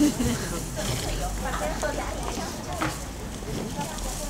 Gracias.